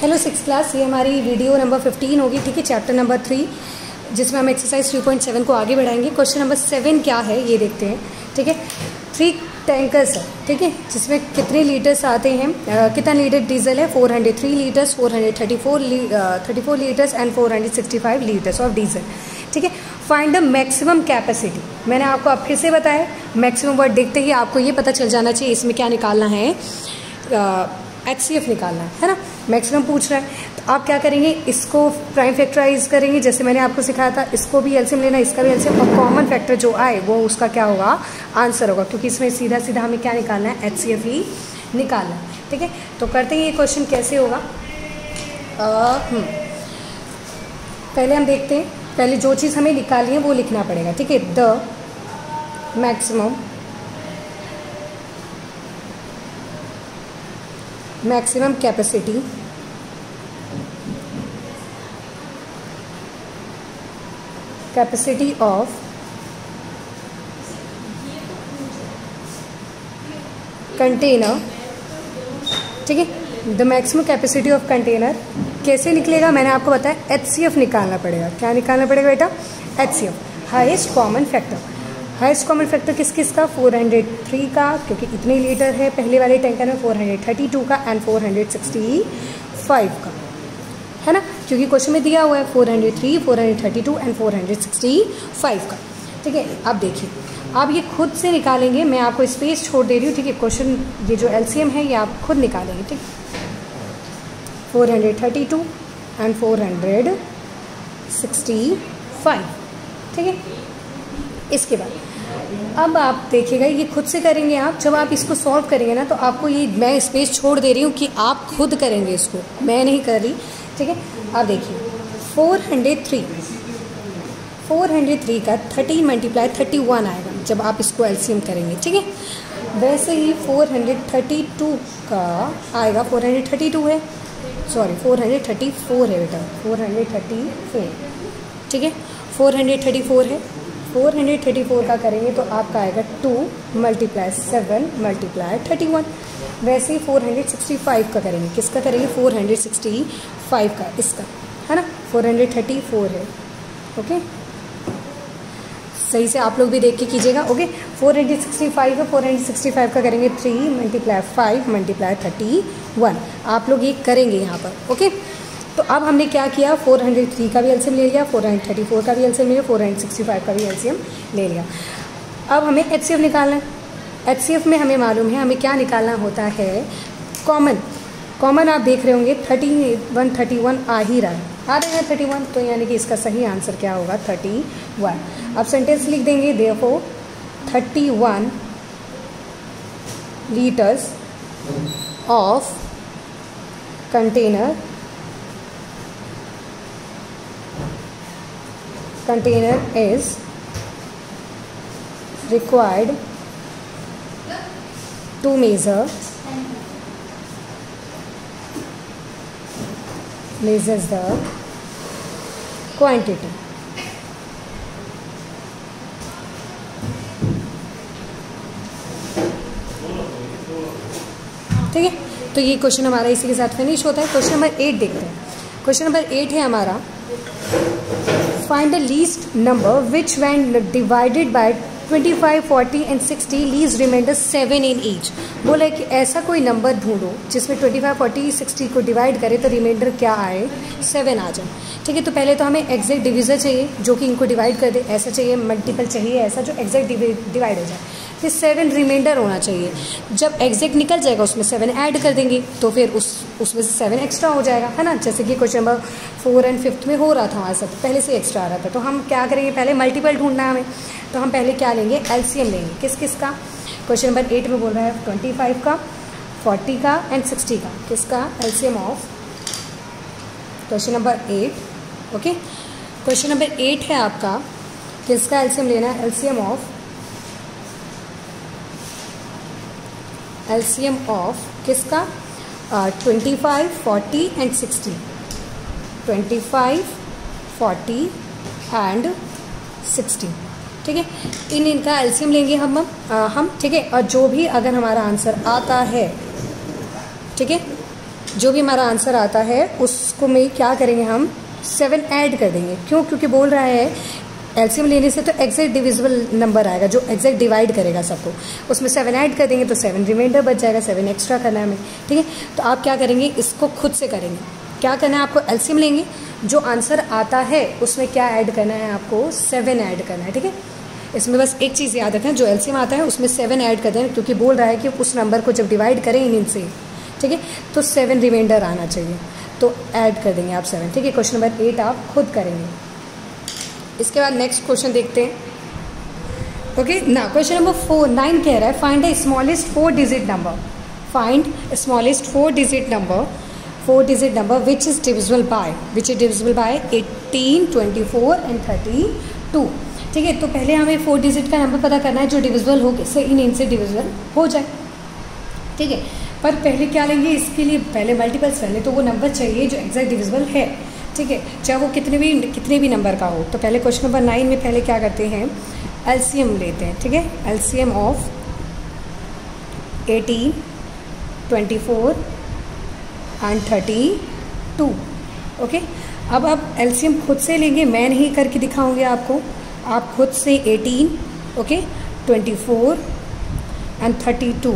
Hello six class ये हमारी video number fifteen होगी ठीक है? चैप्टर नंबर थ्री जिसमें हम एक्सरसाइज थ्री पॉइंट सेवन को आगे बढ़ाएँगे। क्वेश्चन नंबर सेवन क्या है? ये देखते हैं ठीक है? थ्री टैंकर्स है ठीक है? जिसमें कितने लीटर्स आते हैं? uh, कितना लीटर डीजल है? Four hundred three litres four hundred thirty four thirty four litres and four hundred sixty five litres of diesel ठीक है? फाइंड द मैक्सिमम कैपेसिटी मैंने आपको अब फिर से बताया मैक्सिमम वर्ड देखते ही आपको ये पता चल जाना चाहिए इसमें क्या निकालना है। एच सी एफ़ निकालना है है ना? मैक्सिमम पूछ रहा है। तो आप क्या करेंगे? इसको प्राइम फैक्टराइज करेंगे, जैसे मैंने आपको सिखाया था, इसको भी एल्सियम लेना इसका भी एल्सियम और कॉमन फैक्टर जो आए, वो उसका क्या होगा? आंसर होगा, क्योंकि इसमें सीधा सीधा हमें क्या निकालना है? एच सी एफ़ ही निकालना है, ठीक है? तो करते हैं ये क्वेश्चन कैसे होगा? हम्म। पहले हम देखते हैं, पहले जो चीज़ हमें निकालनी है, वो लिखना पड़ेगा, ठीक है? The maximum maximum capacity. Capacity of container. ठीक है? द मैक्सिमम कैपेसिटी ऑफ़ कंटेनर कैसे निकलेगा मैंने आपको बताया एच सी एफ़ निकालना पड़ेगा। क्या निकालना पड़ेगा बेटा? H C F highest common factor highest common factor किस किस का? 403 का क्योंकि इतने लीटर है पहले वाले टैंकर में 432 का एंड 465 का। है ना? क्योंकि क्वेश्चन में दिया हुआ है 403, 432 एंड 465 का। ठीक है? अब देखिए। आप ये खुद से निकालेंगे मैं आपको स्पेस छोड़ दे रही हूँ ठीक है? क्वेश्चन ये जो एलसीएम है ये आप खुद निकालेंगे ठीक? 432 एंड 465 ठीक है? इसके बाद। अब आप देखिएगा, ये खुद से करेंगे आप। जब आप इसको सॉल्व करेंगे ना तो आपको ये, मैं स्पेस छोड़ दे रही हूँ कि आप खुद करेंगे इसको। मैं नहीं कर रही, ठीक है? आप देखिए four hundred three four hundred three का थर्टी मल्टीप्लाई थर्टी वन आएगा, जब आप इसको एलसीएम करेंगे, ठीक है? वैसे ही फोर हंड्रेड थर्टी टू का आएगा फोर हंड्रेड थर्टी टू है। Sorry four hundred thirty four है बेटा फोर हंड्रेड थर्टी फोर ठीक है? फोर हंड्रेड थर्टी फोर है। फोर हंड्रेड थर्टी फोर का करेंगे तो आपका आएगा two multiply seven multiply thirty one वैसे ही फोर हंड्रेड सिक्सटी फाइव का करेंगे। किसका करेंगे? फोर हंड्रेड सिक्सटी फाइव का, इसका। है ना? फोर हंड्रेड थर्टी फोर है। ओके? सही से आप लोग भी देख के कीजिएगा। Okay? Four hundred sixty five है फोर हंड्रेड सिक्सटी फाइव का करेंगे three multiply five multiply thirty one आप लोग ये करेंगे यहाँ पर। ओके? तो अब हमने क्या किया? 403 का भी एल्सियम ले लिया 434 का भी एल्सियम ले लिया 465 का भी एल्सियम ले लिया। अब हमें एचसीएफ निकालना है। एच में हमें मालूम है, हमें क्या निकालना होता है? कॉमन। कॉमन आप देख रहे होंगे, थर्टी वन थर्टी वन आ ही रहा है। आ रहे हैं थर्टी वन तो यानी कि इसका सही आंसर क्या होगा? Thirty one. अब सेंटेंस लिख देंगे देखो thirty one litres of container container is required to measure measures the quantity. ठीक है? तो ये क्वेश्चन हमारा इसी के साथ फिनिश होता है। क्वेश्चन नंबर एट देखते हैं। क्वेश्चन नंबर एट है हमारा। Find the least number which when divided by 25, 40 and 60 leaves reminder seven in each बोला कि ऐसा कोई नंबर ढूंढो जिसमें 25, 40, 60 को डिवाइड करे तो रिमाइंडर क्या आए? सेवन आ जाए। ठीक है तो पहले तो हमें एग्जैक्ट डिविजर चाहिए जो कि इनको डिवाइड कर दे। ऐसा चाहिए मल्टीपल चाहिए ऐसा जो एग्जैक्ट डिवाइड हो जाए। फिर सेवन रिमाइंडर होना चाहिए। जब एग्जैक्ट निकल जाएगा उसमें सेवन ऐड कर देंगे तो फिर उस उसमें से सेवन एक्स्ट्रा हो जाएगा, है ना? जैसे कि question number four and fifth में हो रहा था हमारे साथ, पहले से एक्स्ट्रा आ रहा था। तो हम क्या करेंगे? पहले मल्टीपल ढूंढना है हमें। तो हम पहले क्या लेंगे? एलसीएम लेंगे। किस किस का? क्वेश्चन नंबर एट में बोल रहा है ट्वेंटी फाइव का फोर्टी का एंड सिक्सटी का। किसका? LCM of question number eight okay question number eight है आपका। किसका एलसीएम लेना है? एलसीएम ऑफ़ एलसीएम ऑफ़ किसका? Twenty five forty and sixty twenty five forty and sixty ठीक है? इन इनका एल्सियम लेंगे हम आ, हम ठीक है? और जो भी अगर हमारा आंसर आता है ठीक है? जो भी हमारा आंसर आता है उसको में क्या करेंगे हम? सेवन ऐड कर देंगे। क्यों? क्योंकि बोल रहा है एलसीएम लेने से तो एग्जैक्ट डिविजिबल नंबर आएगा, जो एग्जैक्ट डिवाइड करेगा सबको। उसमें सेवन ऐड कर देंगे तो सेवन रिमाइंडर बच जाएगा सेवन एक्स्ट्रा करना है हमें, ठीक है? तो आप क्या करेंगे, इसको खुद से करेंगे। क्या करना है आपको, एलसीएम लेंगे, जो आंसर आता है, उसमें क्या ऐड करना है आपको? सेवन ऐड करना है, ठीक है? इसमें बस एक चीज़ याद रखें जो एलसीएम आता है, उसमें सेवन ऐड कर दें क्योंकि बोल रहा है कि उस नंबर को जब डिवाइड करें इन इनसे ठीक है? तो सेवन रिमाइंडर आना चाहिए। तो ऐड कर देंगे आप सेवन ठीक है? क्वेश्चन नंबर एट आप खुद करेंगे। इसके बाद नेक्स्ट क्वेश्चन देखते हैं। ओके ना क्वेश्चन नंबर फोर नाइन कह रहा है find the smallest four digit number find smallest four digit number four digit number which is divisible by which is divisible by eighteen twenty four and thirty two ठीक है तो पहले हमें four digit का number पता करना है जो डिविजिबल हो से इन, इनसे डिविजिबल हो जाए। ठीक है, पर पहले क्या लेंगे? इसके लिए पहले मल्टीपल्स पहले तो वो नंबर चाहिए जो एग्जैक्ट डिविजिबल है। ठीक है, चाहे वो कितने भी कितने भी नंबर का हो तो पहले क्वेश्चन नंबर नाइन में पहले क्या करते हैं एलसीएम लेते हैं, ठीक है? LCM of eighteen twenty four and thirty two okay अब आप एलसीएम खुद से लेंगे, मैं नहीं करके दिखाऊँगी आपको। आप खुद से eighteen okay twenty four and thirty two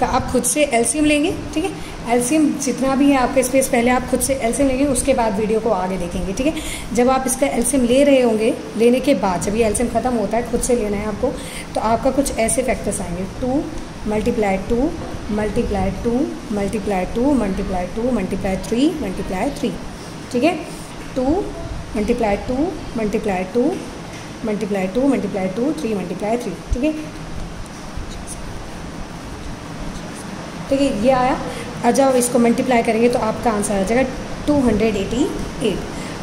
का आप खुद से एलसीएम लेंगे, ठीक है? एलसीएम जितना भी है आपका स्पेस पहले आप खुद से एल्सियम लेंगे, उसके बाद वीडियो को आगे देखेंगे, ठीक है? जब आप इसका एलसीएम ले रहे होंगे, लेने के बाद, जब ये एल्सियम खत्म होता है, खुद से लेना है आपको तो आपका कुछ ऐसे फैक्टर्स आएँगे। Two multiply two multiply two multiply two multiply two multiply three multiply three ठीक है? Two multiply two multiply two multiply two multiply two three multiply three ठीक है? ठीक है, ये आया। और जब इसको मल्टीप्लाई करेंगे तो आपका आंसर आ जाएगा टू हंड्रेड एटी एट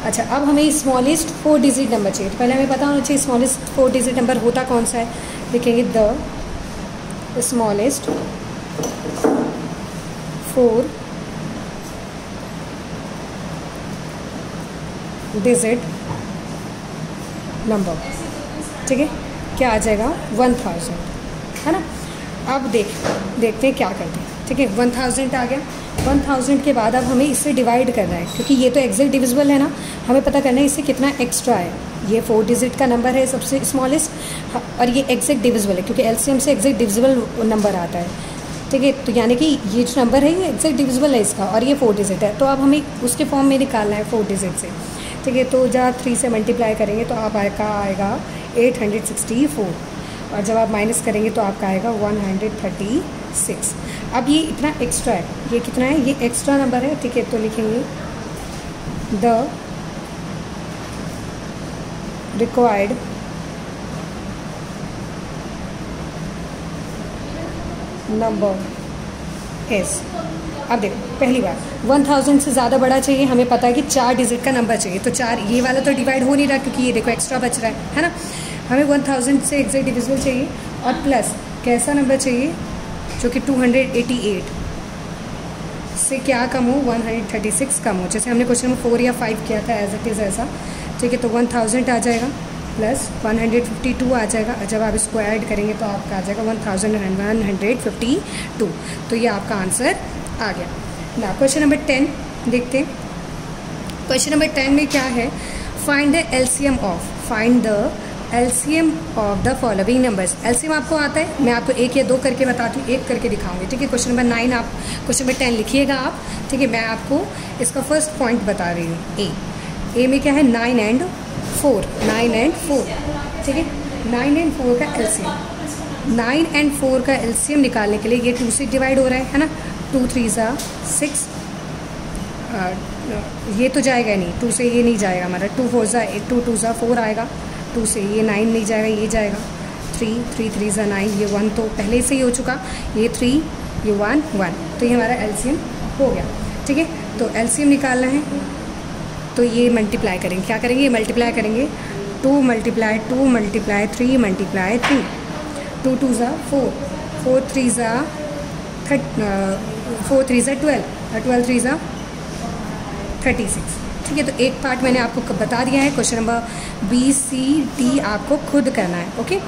अच्छा अब हमें स्मॉलेस्ट फोर डिजिट नंबर चाहिए। तो पहले हमें पता होना चाहिए स्मॉलेस्ट फोर डिजिट नंबर होता कौन सा है? लिखेंगे the smallest four digit number ठीक है? क्या आ जाएगा? वन थाउज़ेंड है ना? अब देख, देखते हैं क्या करते हैं। ठीक है वन थाउज़ेंड आ गया। वन थाउज़ेंड के बाद अब हमें इससे डिवाइड करना है, क्योंकि ये तो एग्जैक्ट डिविजिबल है ना। हमें पता करना है इससे कितना एक्स्ट्रा है। ये फोर डिजिट का नंबर है सबसे स्मॉलेस्ट और ये एग्जैक्ट डिविजिबल है, क्योंकि एलसीएम से एग्जैक्ट डिविजिबल नंबर आता है। ठीक है तो यानी कि ये जो नंबर है, ये एग्जैक्ट डिविजिबल है इसका, और ये फोर डिजिट है। तो अब हमें उसके फॉर्म में निकालना है फोर डिजिट से। ठीक है तो जब आप थ्री से मल्टीप्लाई करेंगे तो आप आएगा आएगा? एट हंड्रेड सिक्सटी फोर और जब आप माइनस करेंगे तो आपका आएगा वन हंड्रेड थर्टी सिक्स अब ये इतना एक्स्ट्रा है। ये कितना है? ये एक्स्ट्रा नंबर है। ठीक है तो लिखेंगे द रिक्वायर्ड नंबर एस अब देखो, पहली बार वन थाउज़ेंड से ज़्यादा बड़ा चाहिए, हमें पता है कि चार डिजिट का नंबर चाहिए। तो चार, ये वाला तो डिवाइड हो नहीं रहा क्योंकि ये देखो एक्स्ट्रा बच रहा है है ना? हमें वन थाउज़ेंड से एग्जैक्ट डिविजिबल चाहिए और प्लस कैसा नंबर चाहिए? जो कि टू हंड्रेड एटी एट से क्या कम हो? वन हंड्रेड थर्टी सिक्स कम हो। जैसे हमने क्वेश्चन नंबर फोर या फाइव किया था एज इट इज़ ऐसा। ठीक है तो वन थाउज़ेंड आ जाएगा plus one hundred fifty two आ जाएगा। जब आप इसको ऐड करेंगे तो आपका आ जाएगा one thousand one hundred fifty two तो ये आपका आंसर आ गया। ना क्वेश्चन नंबर टेन देखते हैं। क्वेश्चन नंबर टेन में क्या है? Find the LCM of find the LCM of the following numbers LCM आपको आता है, मैं आपको एक या दो करके बताती हूँ एक करके दिखाऊँगी, ठीक है? क्वेश्चन नंबर नाइन आप क्वेश्चन नंबर टेन लिखिएगा आप, ठीक है? मैं आपको इसका फ़र्स्ट पॉइंट बता रही हूँ। ए ए में क्या है? Nine and four nine and four ठीक है? नाइन एंड फोर का एलसीएम नाइन एंड फोर का एलसीएम निकालने के लिए ये टू से डिवाइड हो रहा है है ना? टू थ्री ज़ा सिक्स ये तो जाएगा नहीं. टू से ये नहीं जाएगा हमारा. टू फोर ज़ा टू टू ज़ा फोर आएगा. टू से, ये नाइन नहीं जाएगा, ये जाएगा। थ्री थ्री थ्री ज़ा नाइन ये वन तो पहले से ही हो चुका। ये थ्री ये वन वन तो ये हमारा एलसीएम हो गया, ठीक है? तो एलसीएम निकालना है तो ये मल्टीप्लाई करेंगे। क्या करेंगे? ये मल्टीप्लाई करेंगे। Two multiply two multiply three multiply three two two ज़ा फोर फोर थ्री ज़ा थर्ट फोर थ्री ज़ा ट्वेल्व ट्वेल्व थ्री ज़ा थर्टी सिक्स ठीक है तो एक पार्ट मैंने आपको बता दिया है question number B C D आपको खुद करना है ओके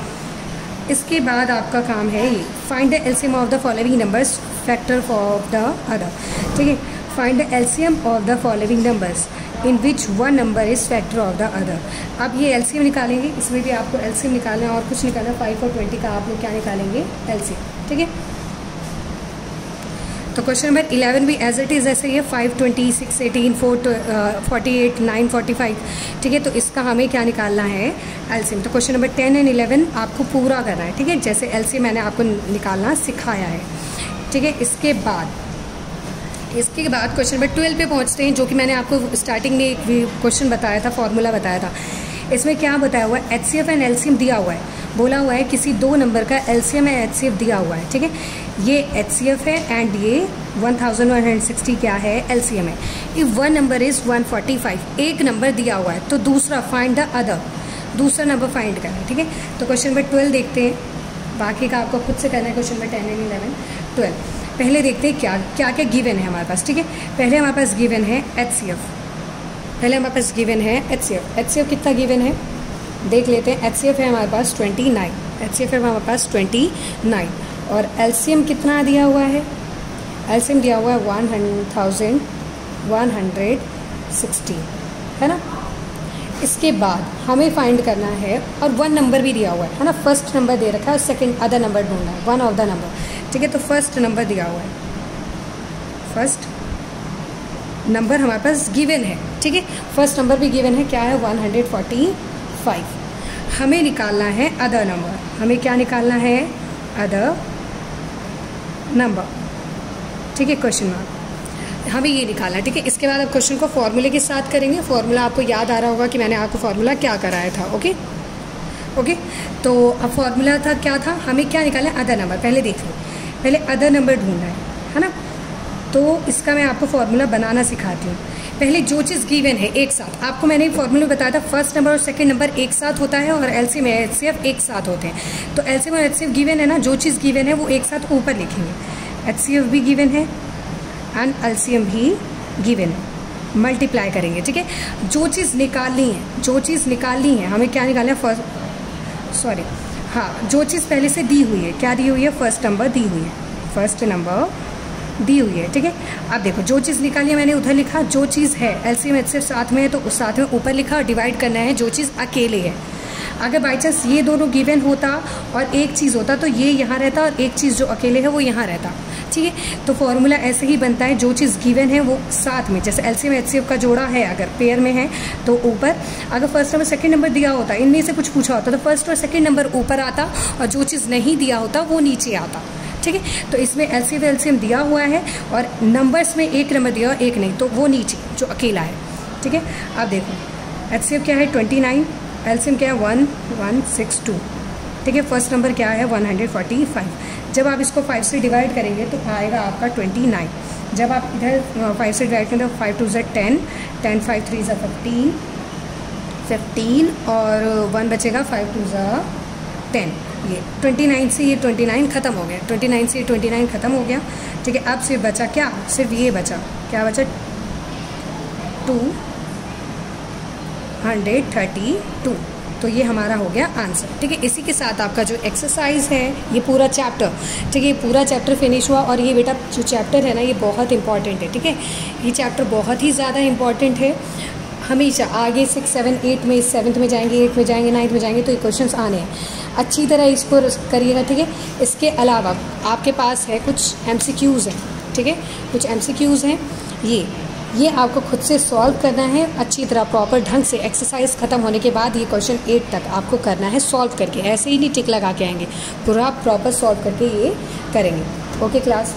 इसके बाद आपका काम है ये find the LCM of the following numbers factor of the other ठीक है? Find the LCM of the following numbers in which one number is factor of the other आप ये एलसीएम निकालेंगे, इसमें भी आपको एलसीएम निकालना है और कुछ निकालना है फाइव और ट्वेंटी का आप लोग क्या निकालेंगे? एलसीएम ठीक है? तो क्वेश्चन नंबर इलेवन भी एज इट इज़ ऐसे ही है five twenty six eighteen four forty eight nine forty five ठीक है तो इसका हमें क्या निकालना है? एलसीएम तो question number ten and eleven आपको पूरा करना है, ठीक है? जैसे एलसीएम मैंने आपको निकालना, सिखाया है। ठीक है, इसके बाद इसके बाद क्वेश्चन नंबर ट्वेल्व पे पहुँचते हैं, जो कि मैंने आपको स्टार्टिंग में एक क्वेश्चन बताया था फॉर्मूला बताया था। इसमें क्या बताया हुआ है? H C F and L C M दिया हुआ है। बोला हुआ है किसी दो नंबर का L C M and H C F दिया हुआ है, ठीक है? ये एच सी एफ़ है एंड ये one thousand one hundred sixty क्या है? एल सी एम है। If one number is one forty five एक नंबर दिया हुआ है तो दूसरा फाइंड द अदर दूसरा नंबर फाइंड करना ठीक है? तो क्वेश्चन नंबर ट्वेल्व देखते हैं। बाकी का आपको खुद से करना है question number ten and eleven twelve पहले देखते हैं क्या क्या क्या गिवन है हमारे पास, ठीक है? पहले हमारे पास गिवन है एच सी एफ़ पहले हमारे पास गिवन है H C F H C F कितना गिवन है? देख लेते हैं एच सी एफ़ है हमारे पास twenty nine H C F है हमारे पास ट्वेंटी नाइन और एल सी एम कितना दिया हुआ है? एल सी एम दिया हुआ है one thousand one hundred sixty है ना? इसके बाद हमें फाइंड करना है और वन नंबर भी दिया हुआ है। है ना? फ़र्स्ट नंबर दे रखा है और सेकंड अदर नंबर ढूंढना है। वन ऑफ़ द नंबर ठीक है? तो फ़र्स्ट नंबर दिया हुआ है। फ़र्स्ट नंबर हमारे पास गिवन है। ठीक है? फ़र्स्ट नंबर भी गिवन है, क्या है? वन हंड्रेड फोर्टी फाइव हमें निकालना है अदर नंबर हमें क्या निकालना है? अदर नंबर ठीक है? क्वेश्चन मार्क हमें ये निकालना है, ठीक है? इसके बाद आप क्वेश्चन को फॉर्मूले के साथ करेंगे। फॉर्मूला आपको याद आ रहा होगा कि मैंने आपको फॉर्मूला क्या कराया था ओके ओके तो अब फॉर्मूला था, क्या था? हमें क्या निकालना है? अदर नंबर पहले देख लो। पहले अदर नंबर ढूंढना है है ना? तो इसका मैं आपको फॉर्मूला बनाना सिखाती हूँ। पहले जो चीज़ गिवन है, एक साथ। आपको मैंने फॉर्मूला बताया था फ़र्स्ट नंबर और सेकंड नंबर एक साथ होता है और एल सी में एच सी एफ़ एक साथ होते हैं। तो एल सी और एच सी एफ़ गिवन है ना, जो चीज़ गिवन है वो एक साथ ऊपर लिखेंगे। एच सी एफ़ भी गिवन है एंड एल सी एम भी गिवन है मल्टीप्लाई करेंगे, ठीक है? जो चीज़ निकालनी है, जो चीज़ निकालनी है, हमें क्या निकालना है? फ़र्स्ट सॉरी हाँ जो चीज़ पहले से दी हुई है, क्या दी हुई है? फ़र्स्ट नंबर दी हुई है। फ़र्स्ट नंबर दी हुई है, ठीक है? अब देखो, जो चीज़ निकाली है, मैंने उधर लिखा, जो चीज़ है एल सी एम साथ में है तो उस साथ में ऊपर लिखा और डिवाइड करना है, जो चीज़ अकेले है। अगर बाई चांस ये दोनों गिवन होता और एक चीज़ होता तो ये यहाँ रहता और एक चीज़ जो अकेले है, वो यहाँ रहता, ठीक है? तो फॉर्मूला ऐसे ही बनता है, जो चीज़ गिवन है, वो साथ में, जैसे एल सी एच का जोड़ा है, अगर पेयर में है तो ऊपर, अगर फ़र्स्ट नंबर सेकंड नंबर दिया होता, इनमें से कुछ पूछा होता तो फ़र्स्ट और सेकंड नंबर ऊपर आता और जो चीज़ नहीं दिया होता, वो नीचे आता। ठीक है? तो इसमें L C L C M दिया हुआ है और नंबर्स में एक नंबर दिया एक नहीं तो वो नीचे, जो अकेला है, ठीक है? अब देखो एच क्या है? ट्वेंटी नाइन एल क्या है? वन वन सिक्स टू ठीक है? फ़र्स्ट नंबर क्या है? वन हंड्रेड फोर्टी फाइव जब आप इसको फाइव से डिवाइड करेंगे तो आएगा आपका ट्वेंटी नाइन जब आप इधर फाइव से डिवाइड करेंगे तो फाइव टू ज़ेड टेन टेन फाइव थ्री ज़ा फिफ्टीन फिफ्टीन और वन बचेगा फाइव टू ज़ा टेन ये ट्वेंटी नाइन से ये ट्वेंटी नाइन ख़त्म हो गया। ट्वेंटी नाइन से ये ट्वेंटी नाइन ख़त्म हो गया। ठीक है, अब सिर्फ़ बचा क्या? सिर्फ़ ये बचा। क्या बचा? टू हंड्रेड थर्टी टू तो ये हमारा हो गया आंसर ठीक है, इसी के साथ आपका जो एक्सरसाइज है, ये पूरा चैप्टर ठीक है, ये पूरा चैप्टर फिनिश हुआ और ये बेटा जो चैप्टर है ना, ये बहुत इंपॉर्टेंट है। ठीक है, ये चैप्टर बहुत ही ज़्यादा इंपॉर्टेंट है। हमेशा आगे सिक्स सेवन एट में सेवन्थ में जाएँगे एट में जाएँगे नाइन्थ में जाएँगे तो ये क्वेश्चन आने हैं। अच्छी तरह इसको करिएगा, ठीक है? इसके अलावा आपके पास है कुछ एम सी क्यूज़ हैं, ठीक है? कुछ एम सी क्यूज़ हैं, ये। ये आपको खुद से सॉल्व करना है, अच्छी तरह प्रॉपर ढंग से एक्सरसाइज खत्म होने के बाद ये क्वेश्चन एट तक आपको करना है सॉल्व करके। ऐसे ही नहीं टिक लगा के आएँगे, पूरा प्रॉपर सॉल्व करके ये करेंगे। Okay class